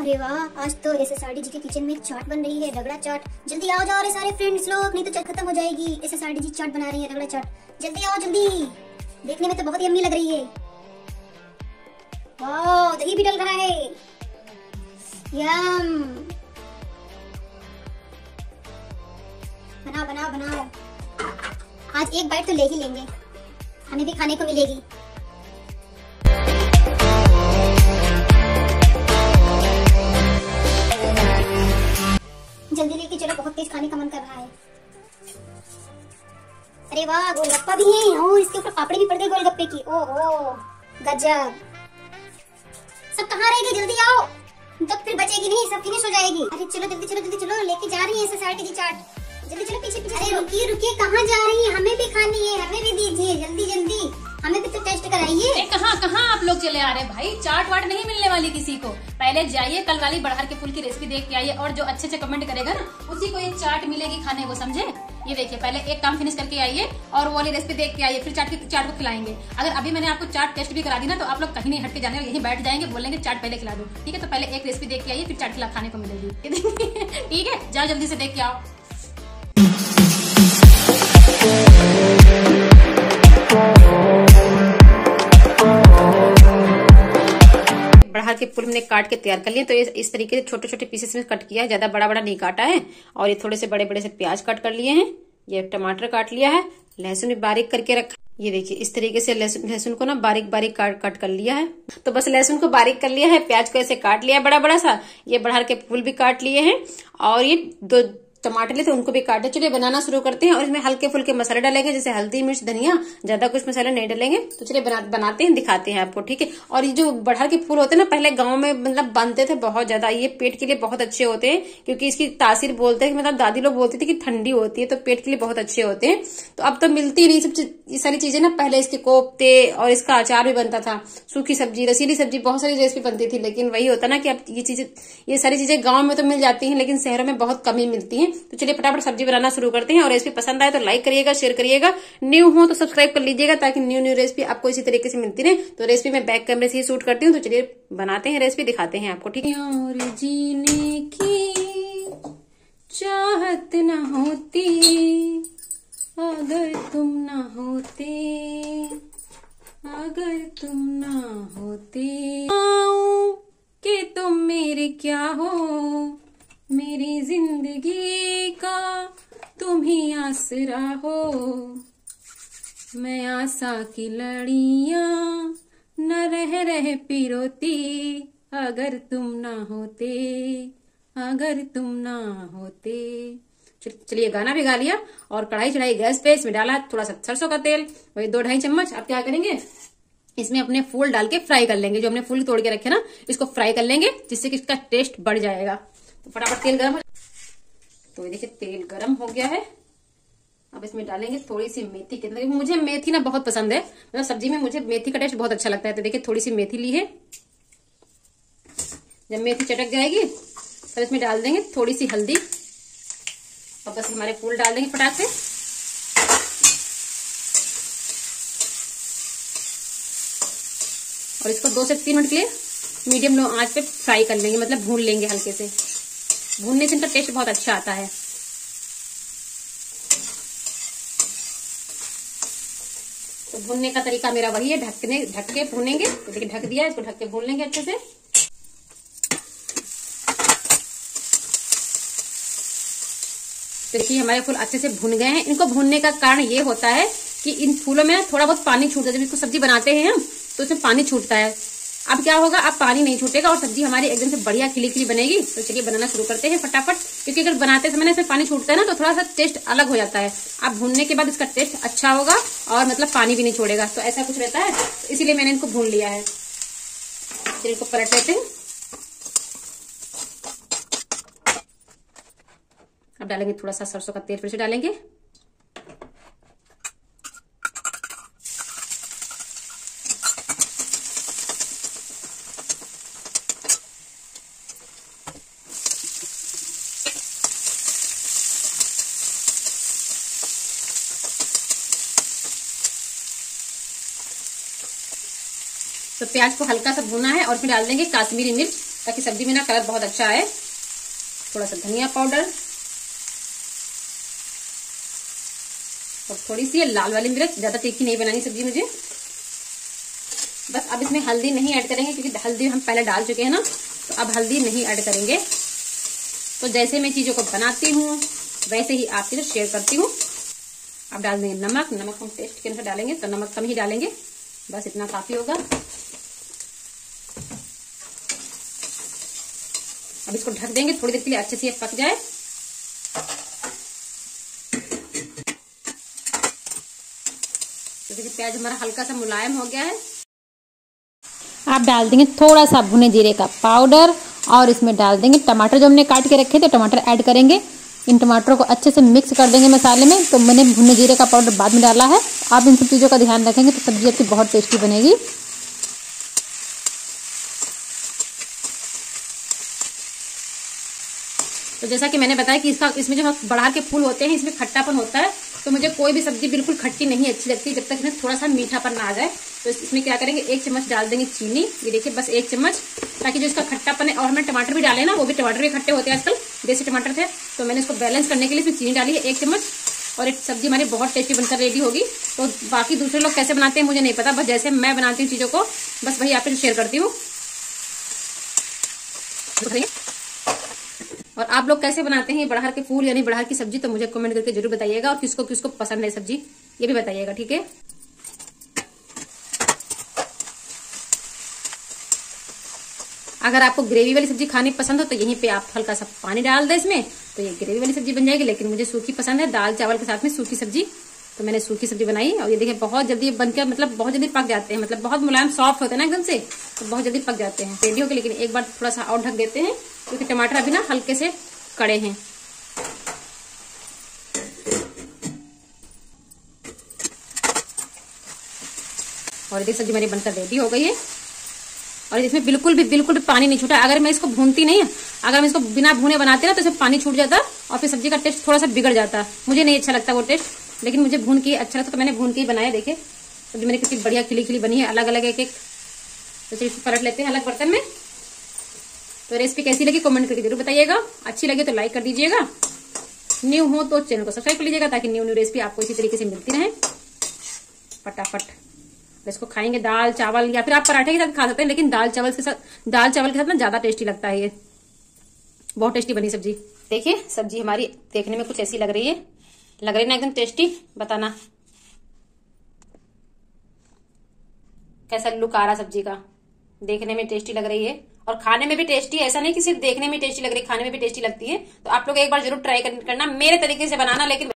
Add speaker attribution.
Speaker 1: अरे वाह, आज तो S S R D G के किचन में चाट बन रही है, रगड़ा चाट जल्दी आओ जाओ रे सारे फ्रेंड्स लोग, नहीं तो चाट खत्म हो जाएगी। S S R D G chaat बना रही है, रगड़ा चाट जल्दी आओ, जल्दी। देखने में तो बहुत ही यम्मी लग रही है। दही भी डल रहा है। यम। बनाओ बनाओ बनाओ। आज एक बाइट तो ले ही लेंगे। हमें भी खाने को मिलेगी। वाह गोलगप्पा भी है ओ इसके ऊपर पापड़ी भी पड़ गई गोलगप्पे की। ओहो गजब। सब कहाँ रहेगी जल्दी आओ। तो फिर बचेगी नहीं सब फिनिश हो जाएगी। अरे चलो जल्दी चलो जल्दी चलो लेके जा रही है सोसाइटी की चाट जल्दी चलो पीछे पीछे अरे रुकिए रुकिए कहाँ जा रही है? हमें भी खानी है हमें भी दीजिए जल्दी जल्दी। हमें भी तो टेस्ट कराइए।
Speaker 2: कहाँ कहाँ आप लोग चले आ रहे हैं भाई? चाट वाट नहीं मिलने वाली किसी को। पहले जाइए कल वाली बढ़हर के फूल की रेसिपी देख के आइए और जो अच्छे से कमेंट करेगा ना उसी को ये चाट मिलेगी खाने को समझे? ये देखिए, पहले एक काम फिनिश करके आइए और वो वाली रेसिपी देख के आइए, फिर चाट चाट को खिलाएँगे। अगर अभी मैंने आपको चाट टेस्ट भी करा दी ना तो आप लोग कहीं नहीं हटके जाने, यहीं बैठ जाएँगे बोलेंगे चाट पहले खिला दो। ठीक है तो पहले एक रेसिपी देख के आइए, फिर चाट खिला खाने को मिलेगी। ठीक है, जाओ जल्दी से देख के आओ। बढ़ा के फूल हमने काट के तैयार कर लिए तो इस तरीके से छोटे छोटे पीसेस में कट किया है। ज़्यादा बड़ा बड़ा नहीं काटा है और ये थोड़े से बड़े बड़े से प्याज कट कर लिए हैं। ये टमाटर काट लिया है। लहसुन भी बारीक करके रखा ये देखिए, इस तरीके से लहसुन लहसुन को ना बारीक बारीक काट कट कर लिया है। तो बस लहसुन को बारीक कर लिया है, प्याज को ऐसे काट लिया बड़ा बड़ा सा। ये बढ़ार के फूल भी काट लिए हैं और ये दो टमाटर लिए तो उनको भी काटे। चलिए बनाना शुरू करते हैं और इसमें हल्के फुल्के मसाले डालेंगे जैसे हल्दी मिर्च धनिया। ज़्यादा कुछ मसाले नहीं डालेंगे। तो चलिए बना, बनाते हैं दिखाते हैं आपको ठीक है? और ये जो बढ़ार के फूल होते हैं ना पहले गाँव में मतलब बनते थे बहुत ज़्यादा। ये पेट के लिए बहुत अच्छे होते हैं क्योंकि इसकी तासीर बोलते हैं मतलब दादी लोग बोलती थी कि ठंडी होती है तो पेट के लिए बहुत अच्छे होते हैं। तो अब तो मिलती नहीं सब ये सारी चीज़ें ना पहले इसके कोफ्ते और इसका अचार भी बनता था सूखी सब्ज़ी रसीली सब्ज़ी बहुत सारी रेसिपी बनती थी। लेकिन वही होता ना कि अब ये चीज़ें ये सारी चीज़ें गाँव में तो मिल जाती है लेकिन शहरों में बहुत कमी मिलती है। तो चलिए फटाफट सब्ज़ी बनाना शुरू करते हैं। और रेसिपी पसंद आए तो लाइक करिएगा शेयर करिएगा। न्यू हो तो सब्सक्राइब कर लीजिएगा ताकि न्यू न्यू रेसिपी आपको इसी तरीके से मिलती रहे। तो रेसिपी मैं बैक कैमरे से ही शूट करती हूँ। तो चलिए बनाते हैं रेसिपी दिखाते हैं आपको, ठीक है? जीने की चाहत न होती, अगर तुम न होते, अगर तुम न होते। कि तुम मेरे क्या हो? मेरी ज़िंदगी का तुम ही आसरा हो। मैं आशा की लड़िया न रह रह पिरोती, अगर तुम ना होते, अगर तुम ना होते। चलिए गाना भी गा लिया और कढ़ाई चढ़ाई गैस पे, इसमें डाला थोड़ा सा सरसों का तेल, वही दो ढाई चम्मच। अब क्या करेंगे? इसमें अपने फूल डाल के फ्राई कर लेंगे। जो हमने फूल तोड़ के रखे ना, इसको फ्राई कर लेंगे, जिससे कि इसका टेस्ट बढ़ जाएगा। तो फटाफट तेल गर्म तो ये देखिए, तेल गर्म हो गया है। अब इसमें डालेंगे थोड़ी सी मेथी के अंदर। मुझे मेथी ना बहुत पसंद है। मतलब सब्ज़ी में मुझे मेथी का टेस्ट बहुत अच्छा लगता है। तो देखिए, थोड़ी सी मेथी ली है। जब मेथी चटक जाएगी, तब इसमें डाल देंगे थोड़ी सी हल्दी। और बस हमारे फूल डाल देंगे फटाक से। और इसको दो से तीन मिनट के लिए मीडियम लो आँच पे फ्राई कर लेंगे। मतलब भून लेंगे हल्के से। भूनने से इनका टेस्ट बहुत अच्छा आता है। तो भूनने का तरीका मेरा वही है, ढकने, ढक के भूनेंगे। तो देखिए, ढक दिया, इसको ढक के भून लेंगे अच्छे से। देखिए, हमारे फूल अच्छे से भुन गए हैं। इनको भूनने का कारण ये होता है कि इन फूलों में थोड़ा बहुत पानी छूटता है। जब इसको सब्ज़ी बनाते हैं हम तो इसमें पानी छूटता है। अब क्या होगा? अब पानी नहीं छूटेगा और सब्ज़ी हमारी एकदम से बढ़िया खिली खिली बनेगी। तो चलिए बनाना शुरू करते हैं फटाफट। क्योंकि अगर बनाते समय इसमें पानी छूटता है ना तो थोड़ा सा टेस्ट अलग हो जाता है। अब भूनने के बाद इसका टेस्ट अच्छा होगा और मतलब पानी भी नहीं छोड़ेगा। तो ऐसा कुछ रहता है। तो इसीलिए मैंने इनको भून लिया है। फिर इनको पलट लेते हैं। अब डालेंगे थोड़ा सा सरसों का तेल फिर से डालेंगे। तो प्याज को हल्का सा भुना है और फिर डाल देंगे काश्मीरी मिर्च, ताकि सब्ज़ी में ना कलर बहुत अच्छा आए। थोड़ा सा धनिया पाउडर और थोड़ी सी लाल वाली मिर्च, ज़्यादा तीखी नहीं बनानी सब्ज़ी मुझे। बस अब इसमें हल्दी नहीं ऐड करेंगे, क्योंकि हल्दी हम पहले डाल चुके हैं ना तो अब हल्दी नहीं ऐड करेंगे। तो जैसे मैं चीज़ों को बनाती हूँ, वैसे ही आपके साथ शेयर करती हूँ। अब डाल देंगे नमक नमक हम टेस्ट के अनुसार डालेंगे तो नमक कम ही डालेंगे। बस इतना काफ़ी होगा। अब इसको ढक देंगे, थोड़ी देर के लिए अच्छे से पक जाए। तो देखिए प्याज हमारा हल्का सा मुलायम हो गया है।
Speaker 3: आप डाल देंगे थोड़ा सा भुने जीरे का पाउडर और इसमें डाल देंगे टमाटर जो हमने काट के रखे थे, टमाटर ऐड करेंगे। इन टमाटरों को अच्छे से मिक्स कर देंगे मसाले में। तो मैंने भुने जीरे का पाउडर बाद में डाला है। आप इन सब चीज़ों का ध्यान रखेंगे तो सब्ज़ी आपकी बहुत टेस्टी बनेगी।
Speaker 2: तो जैसा कि मैंने बताया कि इसका, इसमें जो बढ़ा के फूल होते हैं, इसमें खट्टापन होता है तो मुझे कोई भी सब्ज़ी बिल्कुल खट्टी नहीं अच्छी लगती जब तक इसमें थोड़ा सा मीठापन ना आ जाए। तो इसमें क्या करेंगे, एक चम्मच डाल देंगे चीनी। ये देखिए, बस एक चम्मच, ताकि जो इसका खट्टापन है, और हमें टमाटर भी डाले ना, वो भी टमाटर भी खट्टे होते हैं आजकल, देसी टमाटर थे। तो मैंने इसको बैलेंस करने के लिए इसमें चीनी डाली है, एक चम्मच। और एक सब्ज़ी हमारी बहुत टेस्टी बनकर रेडी होगी। तो बाकी दूसरे लोग कैसे बनाते हैं, मुझे नहीं पता, बस जैसे मैं बनाती हूँ चीज़ों को, बस वही आपसे शेयर करती हूँ। और आप लोग कैसे बनाते हैं बढ़ार के फूल, यानी बढ़ार की सब्ज़ी तो मुझे कमेंट करके ज़रूर बताइएगा। और किसको किसको पसंद है सब्ज़ी, ये भी बताइएगा, ठीक है? अगर आपको ग्रेवी वाली सब्ज़ी खानी पसंद हो तो यहीं पे आप हल्का सा पानी डाल दें इसमें। तो ये ग्रेवी वाली सब्ज़ी बन जाएगी, लेकिन मुझे सूखी पसंद है। दाल चावल के साथ में सूखी सब्ज़ी तो मैंने सूखी सब्ज़ी बनाई। और ये देखिए, बहुत जल्दी बनकर मतलब बहुत जल्दी पक जाते हैं। मतलब बहुत मुलायम, सॉफ्ट होते हैं ना एकदम से तो बहुत जल्दी पक जाते हैं। रेडी होकर लेकिन एक बार थोड़ा सा और ढक देते हैं। क्योंकि टमाटर अभी ना हल्के से कड़े हैं। और देखिए सब्ज़ी मेरी बनकर रेडी हो गई है। और इसमें बिल्कुल भी बिल्कुल भी पानी नहीं छूटा। अगर मैं इसको भूनती नहीं, अगर मैं इसको बिना भूने बनाते ना तो इसमें पानी छूट जाता और फिर सब्ज़ी का टेस्ट थोड़ा सा बिगड़ जाता। मुझे नहीं अच्छा लगता वो टेस्ट लेकिन मुझे भून के अच्छा लगता तो मैंने भून के ही बनाया, देखे। सब्ज़ी मेरी कितनी बढ़िया खिली खिली बनी है अलग अलग एक एक तो पलट लेते हैं, अलग बर्तन में। तो रेसिपी कैसी लगी कमेंट करके ज़रूर बताइएगा। अच्छी लगे तो लाइक कर दीजिएगा। न्यू हो तो चैनल को सब्सक्राइब कर लीजिएगा ताकि न्यू न्यू रेसिपी आपको इसी तरीके से मिलती रहे। फटाफट। इसको खाएँगे दाल, चावल या फिर आप पराठे के साथ खा सकते हैं, लेकिन दाल, चावल के साथ दाल, चावल के साथ ना ज़्यादा टेस्टी लगता है ये। बहुत टेस्टी बनी सब्ज़ी। देखिए, सब्ज़ी हमारी देखने में कुछ ऐसी लग रही है। लग रही ना एकदम टेस्टी बताना। कैसा लुक आ रहा सब्ज़ी का? देखने में टेस्टी लग रही है। और खाने में भी टेस्टी ऐसा नहीं कि सिर्फ़ देखने में टेस्टी लग रही, खाने में भी टेस्टी लगती है। तो आप लोग एक बार ज़रूर ट्राई करना। मेरे तरीके से बनाना, लेकिन